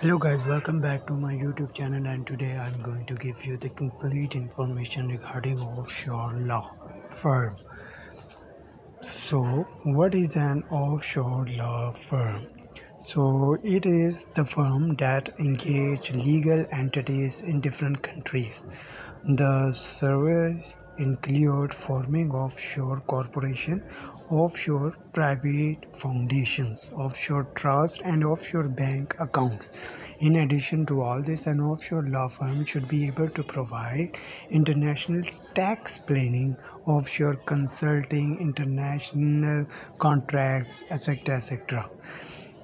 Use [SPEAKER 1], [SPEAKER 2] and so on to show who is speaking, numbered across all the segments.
[SPEAKER 1] hello guys welcome back to my youtube channel and today i'm going to give you the complete information regarding offshore law firm. So what is an offshore law firm? So it is the firm that engage legal entities in different countries. The service include forming offshore corporation offshore private foundations offshore trust and offshore bank accounts. In addition to all this an offshore law firm should be able to provide international tax planning offshore consulting international contracts etc etc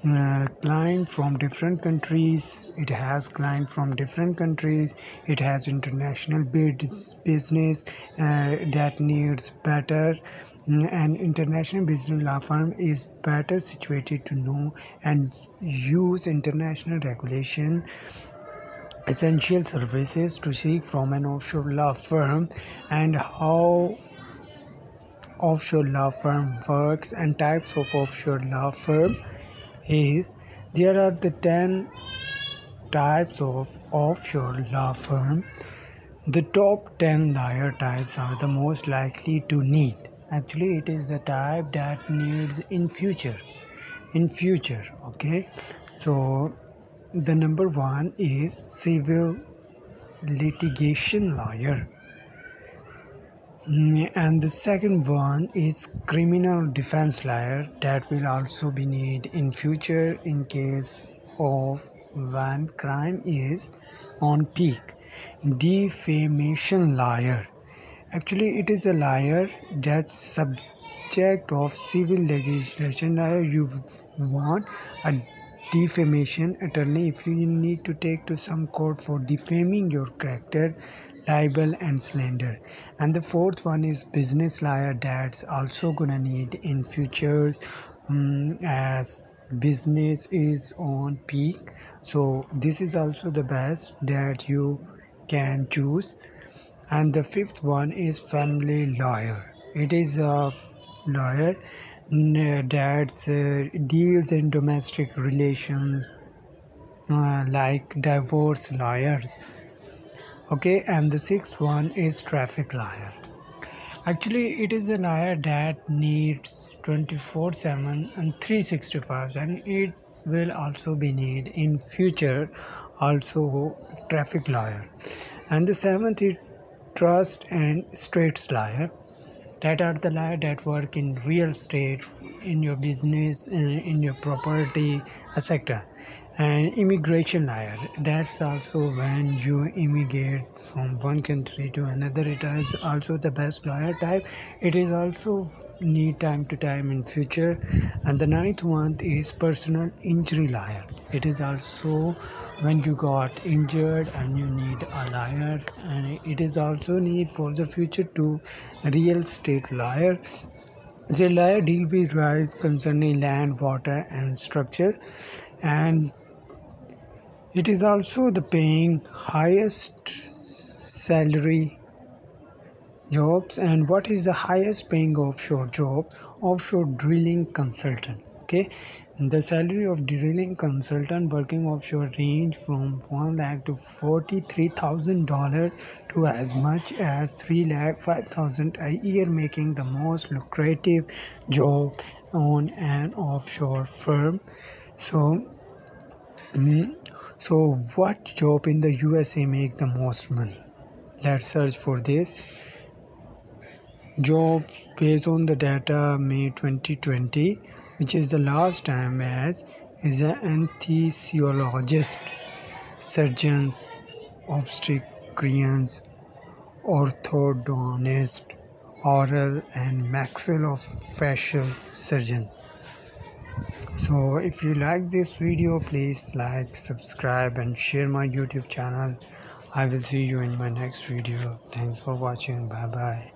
[SPEAKER 1] uh, client from different countries it has client from different countries it has international business uh, that needs better. Mm, an international business law firm is better situated to know and use international regulation essential services to seek from an offshore law firm and how offshore law firm works and types of offshore law firm is there are the 10 types of offshore law firm. The top 10 lawyer types are the most likely to need. Actually it is the type that needs in future in future okay? So the number one is civil litigation lawyer and the second one is criminal defense lawyer that will also be need in future in case of when crime is on peak. Defamation lawyer. Actually it is a lawyer that's subject of civil legislation. Lawyer you want a defamation attorney. If you need to take to some court for defaming your character libel and slander. And the fourth one is business lawyer that's also gonna need in futures um, as business is on peak. So this is also the best that you can choose. And the fifth one is family lawyer. It is a lawyer that uh, deals in domestic relations uh, like divorce lawyers okay and the sixth one is traffic lawyer actually it is a lawyer that needs 24 7 and 365 and it will also be need in future also traffic lawyer and the seventh is trust and estates lawyer that are the lawyer that work in real estate in your business in, in your property etc and immigration lawyer that's also when you immigrate from one country to another. It is also the best lawyer type. It is also need time to time in future. And the ninth one is personal injury lawyer it is also when you got injured and you need a lawyer and it is also need for the future to real estate lawyer the lawyer deal with rights concerning land water and structure and it is also the paying highest salary jobs and what is the highest paying offshore job offshore drilling consultant okay. The salary of drilling consultant working offshore range from 1 lakh to 43000 dollar to as much as 3 lakh 5000 a year making the most lucrative job on an offshore firm. So mm, so what job in the usa make the most money? Let's search for this. Job based on the data may 2020 which is the last time as is an anesthesiologist. Surgeons obstetricians orthodontist oral and maxillofacial surgeons. So if you like this video please like subscribe and share my youtube channel. I will see you in my next video. Thanks for watching. Bye bye